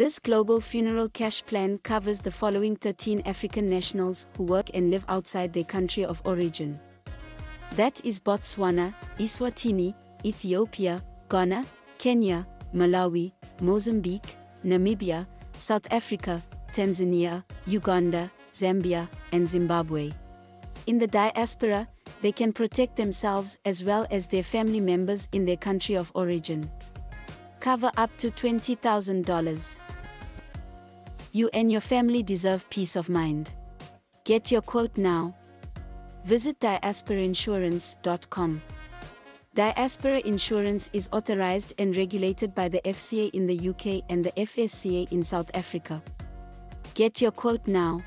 This global funeral cash plan covers the following 13 African nationals who work and live outside their country of origin. That is Botswana, Eswatini, Ethiopia, Ghana, Kenya, Malawi, Mozambique, Namibia, South Africa, Tanzania, Uganda, Zambia, and Zimbabwe. In the diaspora, they can protect themselves as well as their family members in their country of origin. Cover up to $20,000. You and your family deserve peace of mind. Get your quote now. Visit diasporainsurance.com. Diaspora Insurance is authorized and regulated by the FCA in the UK and the FSCA in South Africa. Get your quote now.